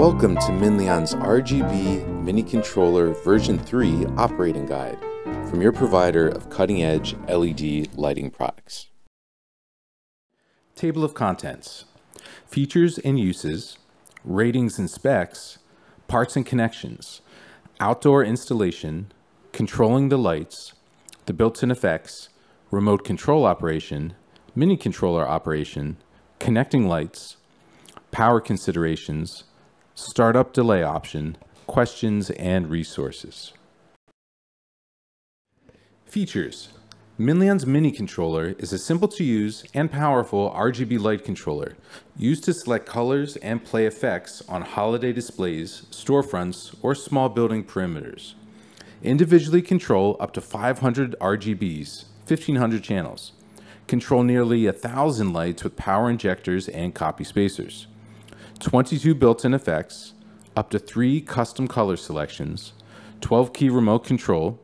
Welcome to Minleon's RGB Mini Controller version 3 operating guide from your provider of cutting-edge LED lighting products. Table of Contents Features and Uses Ratings and Specs Parts and Connections Outdoor Installation Controlling the Lights The built-in effects Remote Control Operation Mini Controller Operation Connecting Lights Power Considerations startup delay option, questions, and resources. Features Minleon's Mini Controller is a simple to use and powerful RGB light controller used to select colors and play effects on holiday displays, storefronts, or small building perimeters. Individually control up to 500 RGBs, 1500 channels. Control nearly a thousand lights with power injectors and copy spacers. 22 built-in effects, up to three custom color selections, 12 key remote control.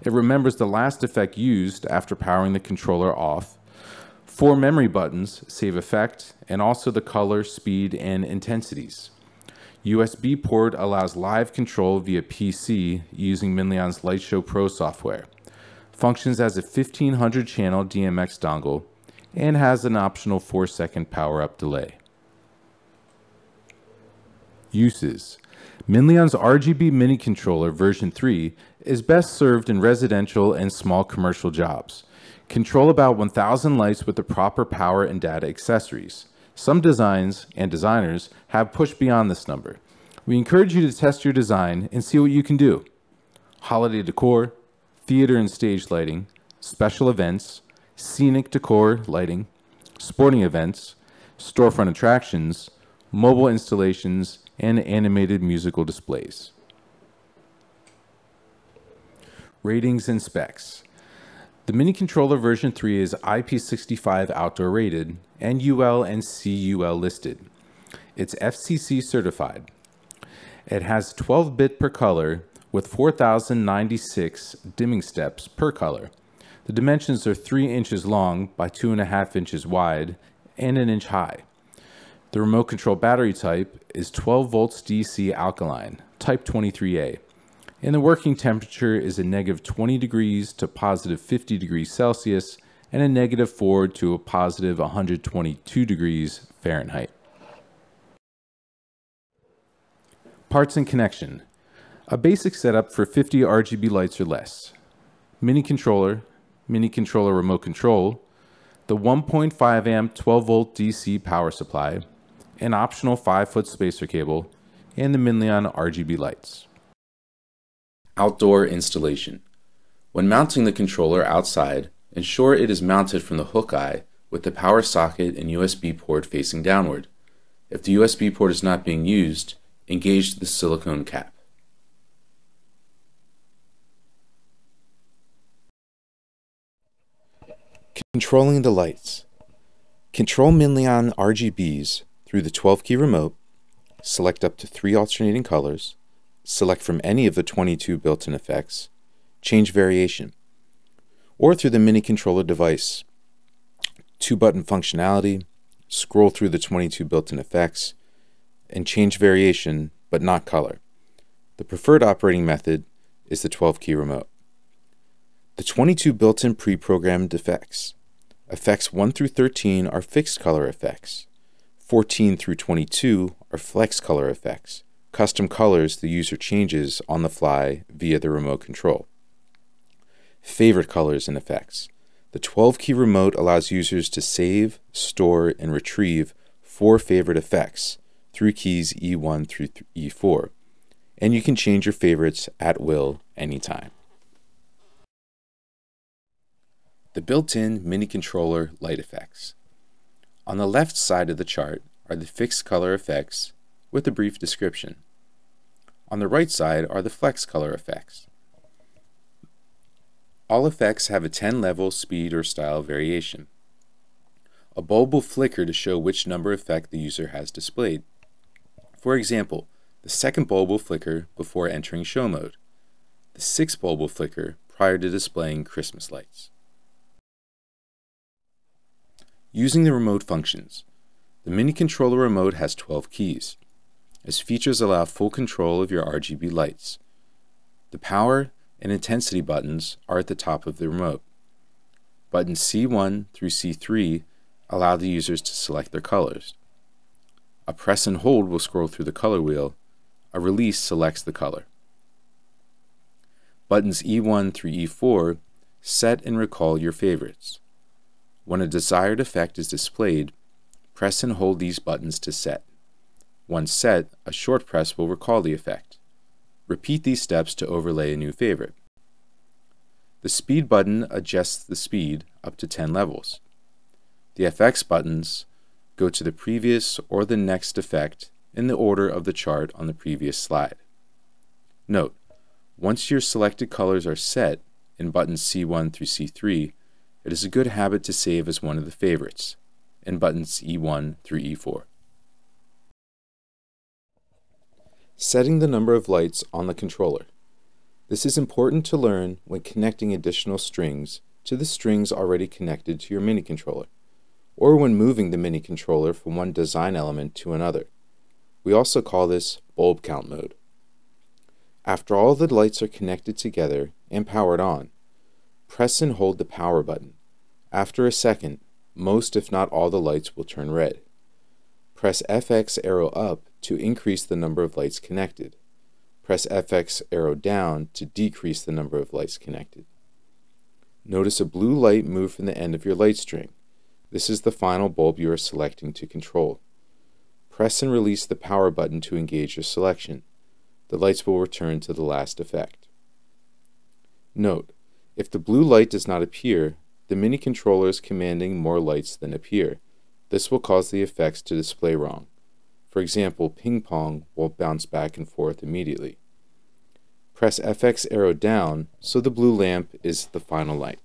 It remembers the last effect used after powering the controller off. Four memory buttons save effect and also the color, speed, and intensities. USB port allows live control via PC using Minleon's Lightshow Pro software. Functions as a 1500 channel DMX dongle and has an optional 4 second power up delay. Uses Minleon's RGB Mini Controller version 3 is best served in residential and small commercial jobs. Control about 1,000 lights with the proper power and data accessories. Some designs and designers have pushed beyond this number. We encourage you to test your design and see what you can do. Holiday decor, theater and stage lighting, special events, scenic decor lighting, sporting events, storefront attractions, mobile installations, and animated musical displays. Ratings and specs. The Mini Controller version 3 is IP65 outdoor rated and UL and CUL listed. It's FCC certified. It has 12 bit per color with 4096 dimming steps per color. The dimensions are 3 inches long by 2.5 inches wide and an inch high. The remote control battery type is 12 volts DC alkaline, type 23A, and the working temperature is a negative 20 degrees to positive 50 degrees Celsius and a negative 4 to a positive 122 degrees Fahrenheit. Parts and connection. A basic setup for 50 RGB lights or less. Mini controller, mini controller remote control, the 1.5 amp 12 volt DC power supply, an optional 5 foot spacer cable, and the Minleon RGB lights. Outdoor installation. When mounting the controller outside, ensure it is mounted from the hook eye with the power socket and USB port facing downward. If the USB port is not being used, engage the silicone cap. Controlling the lights. Control Minleon RGBs through the 12 key remote, select up to three alternating colors, select from any of the 22 built-in effects, change variation, or through the mini controller device, two button functionality, scroll through the 22 built-in effects, and change variation but not color. The preferred operating method is the 12 key remote. The 22 built-in pre-programmed effects. Effects 1 through 13 are fixed color effects. 14 through 22 are flex color effects, custom colors the user changes on the fly via the remote control. Favorite colors and effects. The 12 key remote allows users to save, store, and retrieve four favorite effects through keys E1 through E4, and you can change your favorites at will anytime. The built-in mini controller light effects. On the left side of the chart are the fixed color effects with a brief description. On the right side are the flex color effects. All effects have a 10 level speed or style variation. A bulb will flicker to show which number effect the user has displayed. For example, the second bulb will flicker before entering show mode. The sixth bulb will flicker prior to displaying Christmas lights. Using the remote functions. The mini controller remote has 12 keys. as features allow full control of your RGB lights. The power and intensity buttons are at the top of the remote. Buttons C1 through C3 allow the users to select their colors. A press and hold will scroll through the color wheel. A release selects the color. Buttons E1 through E4 set and recall your favorites. When a desired effect is displayed, press and hold these buttons to set. Once set, a short press will recall the effect. Repeat these steps to overlay a new favorite. The speed button adjusts the speed up to 10 levels. The FX buttons go to the previous or the next effect in the order of the chart on the previous slide. Note, once your selected colors are set in buttons C1 through C3, it is a good habit to save as one of the favorites in buttons E1 through E4. Setting the number of lights on the controller. This is important to learn when connecting additional strings to the strings already connected to your mini controller, or when moving the mini controller from one design element to another. We also call this bulb count mode. After all the lights are connected together and powered on, press and hold the power button. After a second, most if not all the lights will turn red. Press FX arrow up to increase the number of lights connected. Press FX arrow down to decrease the number of lights connected. Notice a blue light move from the end of your light string. This is the final bulb you are selecting to control. Press and release the power button to engage your selection. The lights will return to the last effect. Note, if the blue light does not appear, the mini controller is commanding more lights than appear. This will cause the effects to display wrong. For example, ping pong will bounce back and forth immediately. Press FX arrow down so the blue lamp is the final light.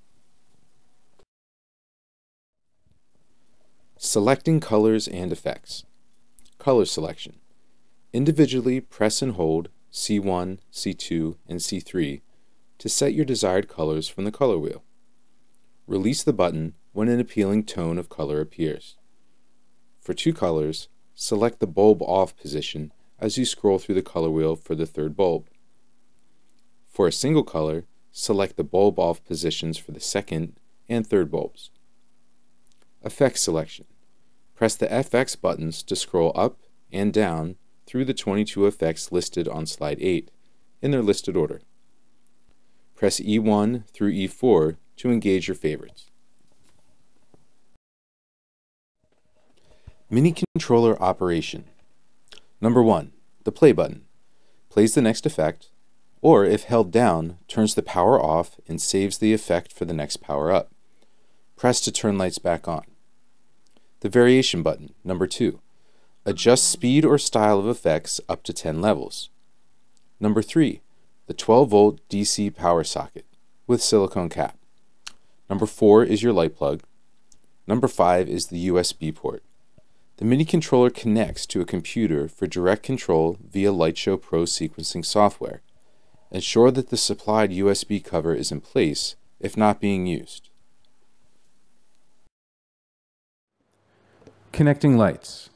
Selecting colors and effects. Color selection. Individually press and hold C1, C2, and C3 to set your desired colors from the color wheel. Release the button when an appealing tone of color appears. For two colors, select the bulb off position as you scroll through the color wheel for the third bulb. For a single color, select the bulb off positions for the second and third bulbs. Effect selection. Press the FX buttons to scroll up and down through the 22 effects listed on slide 8 in their listed order. Press E1 through E4 to engage your favorites. Mini controller operation. Number 1. The play button. Plays the next effect, or if held down, turns the power off and saves the effect for the next power up. Press to turn lights back on. The variation button. Number 2. Adjust speed or style of effects up to 10 levels. Number 3. The 12 volt DC power socket with silicone cap. Number 4 is your light plug. Number 5 is the USB port. The mini controller connects to a computer for direct control via Lightshow Pro sequencing software. Ensure that the supplied USB cover is in place if not being used. Connecting lights.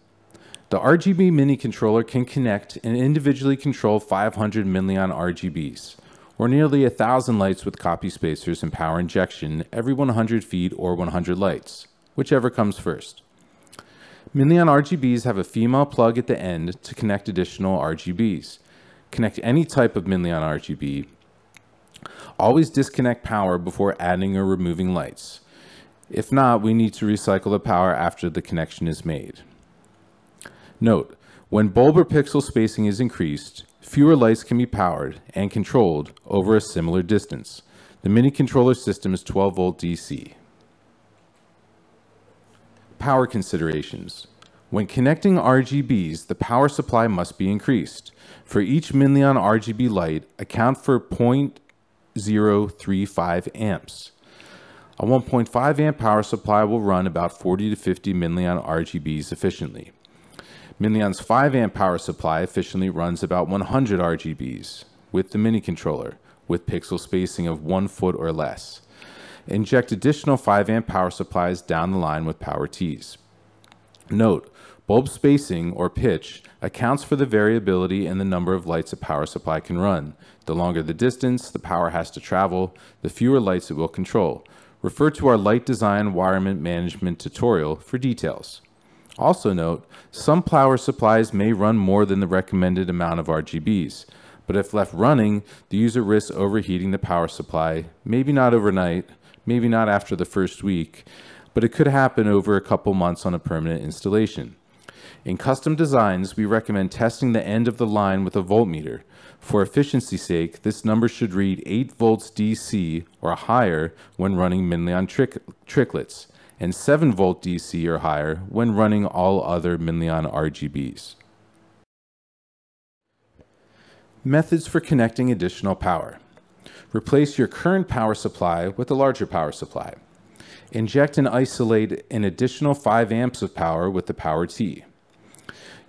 The RGB mini controller can connect and individually control 500 Minleon RGBs, or nearly 1,000 lights with copy spacers and power injection every 100 feet or 100 lights, whichever comes first. Minleon RGBs have a female plug at the end to connect additional RGBs. Connect any type of Minleon RGB. Always disconnect power before adding or removing lights. If not, we need to recycle the power after the connection is made. Note, when bulb or pixel spacing is increased, fewer lights can be powered and controlled over a similar distance. The mini controller system is 12 volt DC. Power considerations. When connecting RGBs, the power supply must be increased. For each Minleon RGB light, account for 0.035 amps. A 1.5 amp power supply will run about 40 to 50 Minleon RGBs efficiently. Minleon's 5 amp power supply efficiently runs about 100 RGBs with the mini controller with pixel spacing of 1 foot or less. Inject additional 5 amp power supplies down the line with power Ts. Note, Bulb spacing, or pitch, accounts for the variability in the number of lights a power supply can run. The longer the distance the power has to travel, the fewer lights it will control. Refer to our light design wirement management tutorial for details. Also note, some power supplies may run more than the recommended amount of RGBs, but if left running, the user risks overheating the power supply, maybe not overnight, maybe not after the first week, but it could happen over a couple months on a permanent installation. In custom designs, we recommend testing the end of the line with a voltmeter. For efficiency's sake, this number should read 8 volts DC or higher when running Minleon trick TrikLits, and 7 volt DC or higher when running all other Minleon RGBs. Methods for connecting additional power. Replace your current power supply with a larger power supply. Inject and isolate an additional 5 amps of power with the Power T.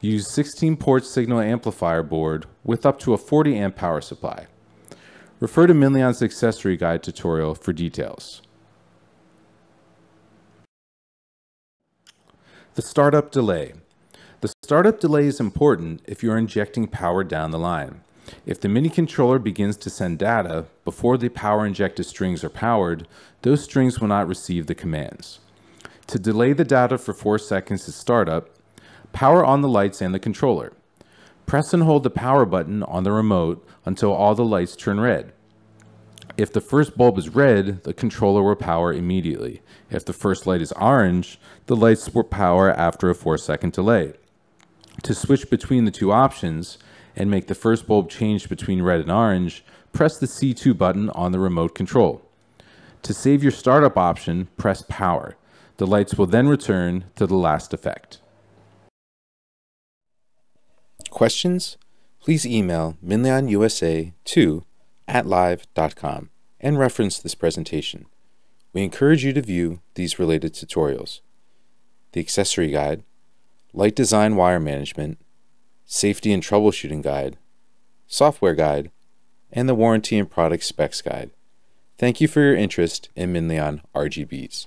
Use 16 port signal amplifier board with up to a 40 amp power supply. Refer to Minleon's accessory guide tutorial for details. The startup delay. The startup delay is important if you're injecting power down the line. If the mini controller begins to send data before the power injected strings are powered, those strings will not receive the commands. To delay the data for 4 seconds at startup, Power on the lights and the controller. Press and hold the power button on the remote until all the lights turn red. If the first bulb is red, the controller will power immediately. If the first light is orange, the lights will power after a 4 second delay. To switch between the two options and make the first bulb change between red and orange, press the C2 button on the remote control. To save your startup option, press power. The lights will then return to the last effect. Questions? Please email minleonusa2 at live.com and reference this presentation. We encourage you to view these related tutorials. The accessory guide, light design wire management, safety and troubleshooting guide, software guide, and the warranty and product specs guide. Thank you for your interest in Minleon RGBs.